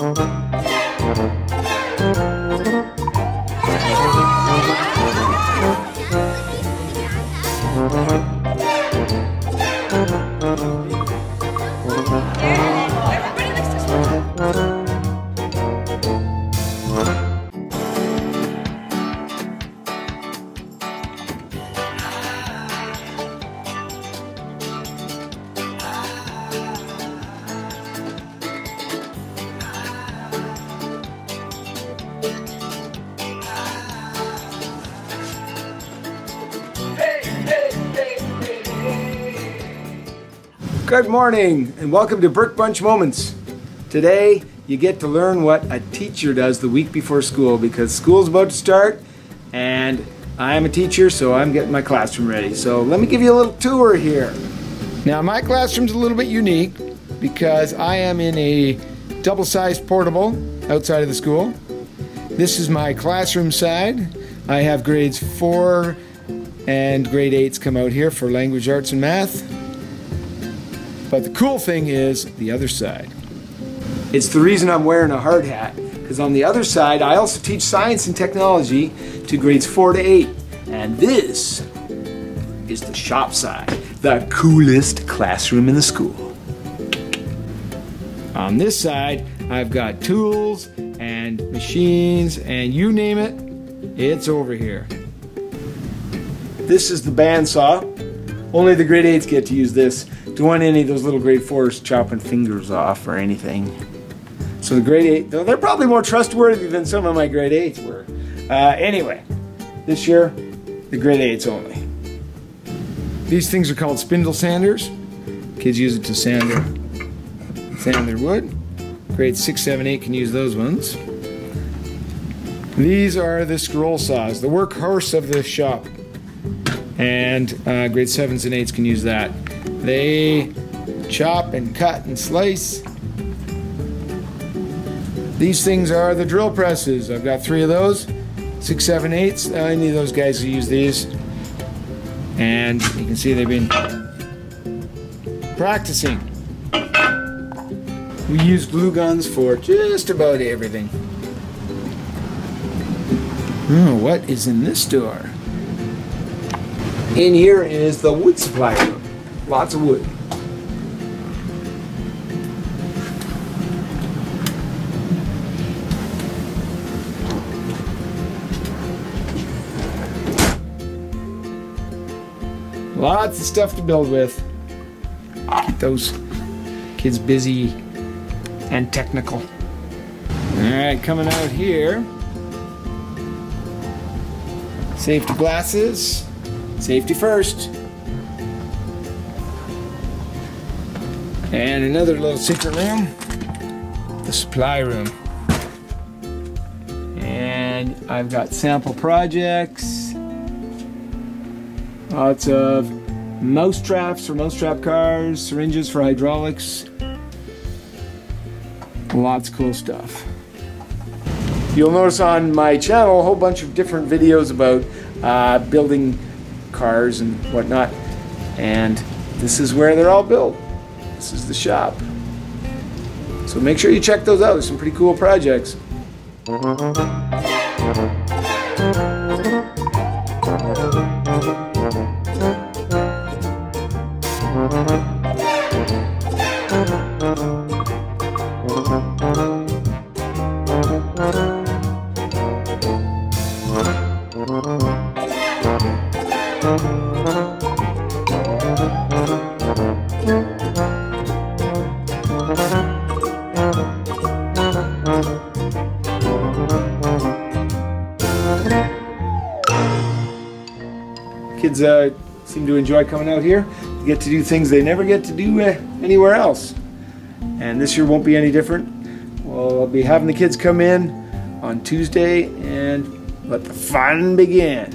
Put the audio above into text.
Everybody Good morning and welcome to Burke Bunch Moments. Today you get to learn what a teacher does the week before school because school's about to start and I'm a teacher so I'm getting my classroom ready. So let me give you a little tour here. Now my classroom's a little bit unique because I am in a double-sized portable outside of the school. This is my classroom side. I have grades 4 and grade 8s come out here for language arts and math. But the cool thing is the other side. It's the reason I'm wearing a hard hat, because on the other side, I also teach science and technology to grades 4 to 8. And this is the shop side, the coolest classroom in the school. On this side, I've got tools and machines, and you name it, it's over here. This is the bandsaw. Only the grade 8s get to use this. Don't want any of those little grade 4s chopping fingers off or anything. So the grade 8, though they're probably more trustworthy than some of my grade 8s were. Uh, anyway, this year, the grade 8s only. These things are called spindle sanders. Kids use it to sand their, sand their wood. Grade six, seven, eight can use those ones. These are the scroll saws, the workhorse of the shop. And uh, grade 7s and 8s can use that. They chop and cut and slice. These things are the drill presses. I've got three of those. Six, seven, eights. Uh, any of those guys who use these. And you can see they've been practicing. We use glue guns for just about everything. Oh, what is in this door? In here is the wood supply room. Lots of wood. Lots of stuff to build with. Keep those kids busy and technical. Alright, coming out here. Safety glasses. Safety first. And another little secret room, the supply room. And I've got sample projects, lots of mouse traps for mousetrap cars, syringes for hydraulics, lots of cool stuff. You'll notice on my channel a whole bunch of different videos about uh, building cars and whatnot, and this is where they're all built. This is the shop. So make sure you check those out. There's some pretty cool projects. Mm-hmm. Kids uh, seem to enjoy coming out here. They get to do things they never get to do uh, anywhere else. And this year won't be any different. Well, be having the kids come in on Tuesday and let the fun begin.